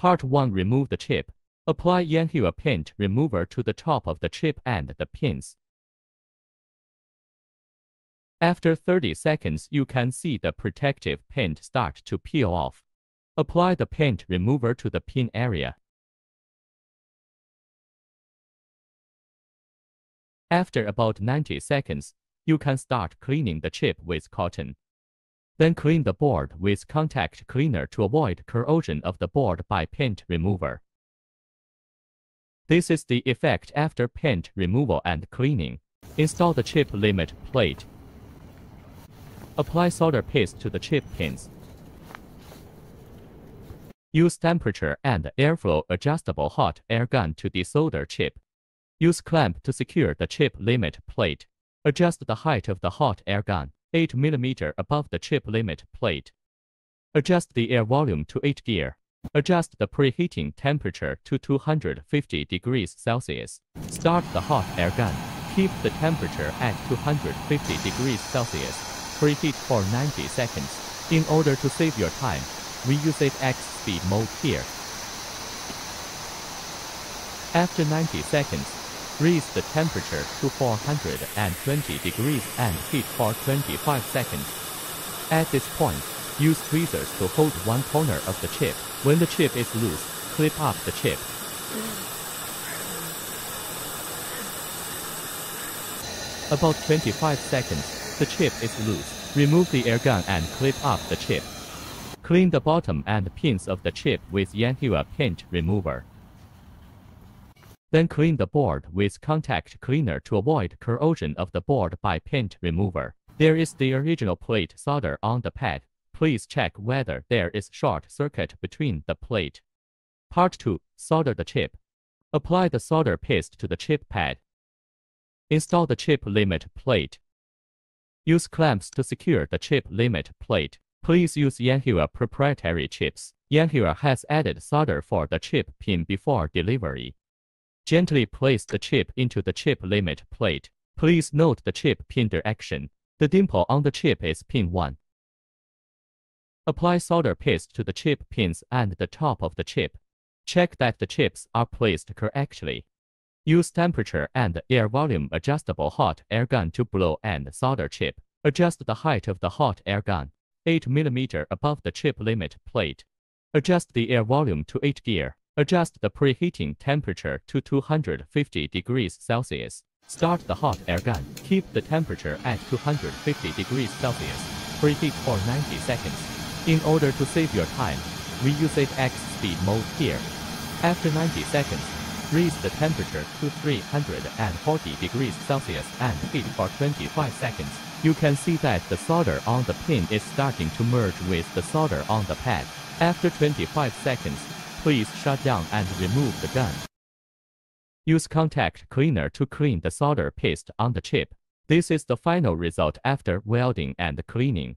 Part 1 Remove the chip. Apply Yanhua paint remover to the top of the chip and the pins. After 30 seconds, you can see the protective paint start to peel off. Apply the paint remover to the pin area. After about 90 seconds, you can start cleaning the chip with cotton. Then clean the board with contact cleaner to avoid corrosion of the board by paint remover. This is the effect after paint removal and cleaning. Install the chip limit plate. Apply solder paste to the chip pins. Use temperature and airflow adjustable hot air gun to desolder chip. Use clamp to secure the chip limit plate. Adjust the height of the hot air gun 8 mm above the chip limit plate. Adjust the air volume to 8 gear. Adjust the preheating temperature to 250 degrees Celsius. Start the hot air gun. Keep the temperature at 250 degrees Celsius. Preheat for 90 seconds. In order to save your time, we use 8x speed mode here. After 90 seconds, Raise the temperature to 420 degrees and heat for 25 seconds. At this point, use tweezers to hold one corner of the chip. When the chip is loose, clip up the chip. About 25 seconds, the chip is loose. Remove the air gun and clip up the chip. Clean the bottom and pins of the chip with Yanhua paint remover. Then clean the board with contact cleaner to avoid corrosion of the board by paint remover. There is the original plate solder on the pad. Please check whether there is short circuit between the plate. Part 2. Solder the chip. Apply the solder paste to the chip pad. Install the chip limit plate. Use clamps to secure the chip limit plate. Please use Yanhua proprietary chips. Yanhua has added solder for the chip pin before delivery. Gently place the chip into the chip limit plate. Please note the chip pin direction. The dimple on the chip is pin 1. Apply solder paste to the chip pins and the top of the chip. Check that the chips are placed correctly. Use temperature and air volume adjustable hot air gun to blow and solder chip. Adjust the height of the hot air gun 8 mm above the chip limit plate. Adjust the air volume to 8 gear. Adjust the preheating temperature to 250 degrees Celsius. Start the hot air gun. Keep the temperature at 250 degrees Celsius. Preheat for 90 seconds. In order to save your time, we use 8x speed mode here. After 90 seconds, raise the temperature to 340 degrees Celsius and heat for 25 seconds. You can see that the solder on the pin is starting to merge with the solder on the pad. After 25 seconds, Please shut down and remove the gun. Use contact cleaner to clean the solder paste on the chip. This is the final result after welding and cleaning.